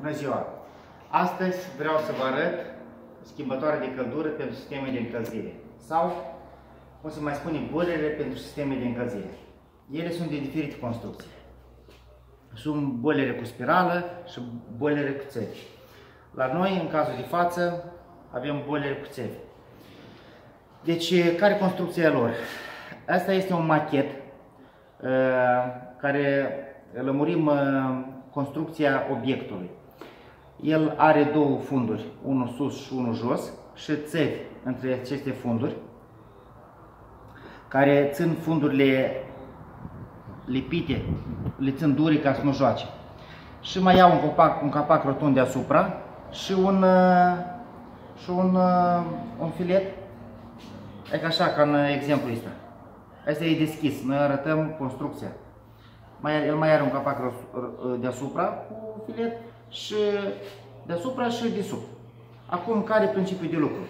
Bună ziua! Astăzi vreau să vă arăt schimbătoare de căldură pentru sisteme de încălzire sau, cum se mai spune, boilere pentru sisteme de încălzire. Ele sunt de diferite construcții. Sunt boilere cu spirală și boilere cu țevi. La noi, în cazul de față, avem boilere cu țevi. Deci, care e construcția lor? Asta este un machet uh, care lămurim uh, construcția obiectului. El are două funduri, unul sus și unul jos și țevi între aceste funduri care țin fundurile lipite, le țin dure ca să nu joace. Și mai iau un capac, un capac rotund deasupra și un, uh, și un, uh, un filet, e ca așa, ca în exemplu ăsta. Asta e deschis, noi arătăm construcția. Mai, el mai are un capac deasupra cu filet și deasupra și de sub. Acum, care e principiul de lucru?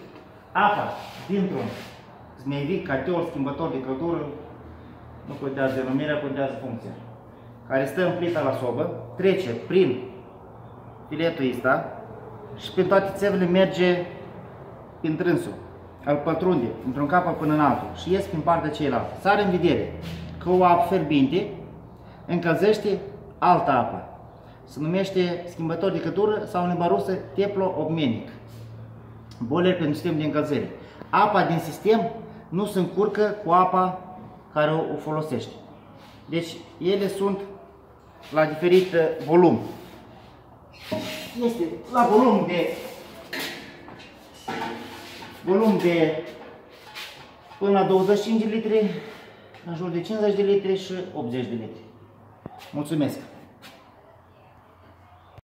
Apa dintr-un zmeivic, cateol, schimbător de căldură, nu contează denumirea, contează funcția, care stă în plita la sobă, trece prin filetul ăsta și prin toate țevele merge prin trânsul, îl pătrunde într-un capăt până în altul și ies prin partea cealaltă. Sare în vedere că o apă ferbinte încălzește altă apă se numește schimbător de cătură sau în limba rusă teplo-obmenic. Boiler pentru sistem de încălzire. Apa din sistem nu se încurcă cu apa care o folosește. Deci ele sunt la diferit uh, volum. Este la volum de volum de până la 25 de litri, în jur de 50 de litri și 80 de litri. Mulțumesc!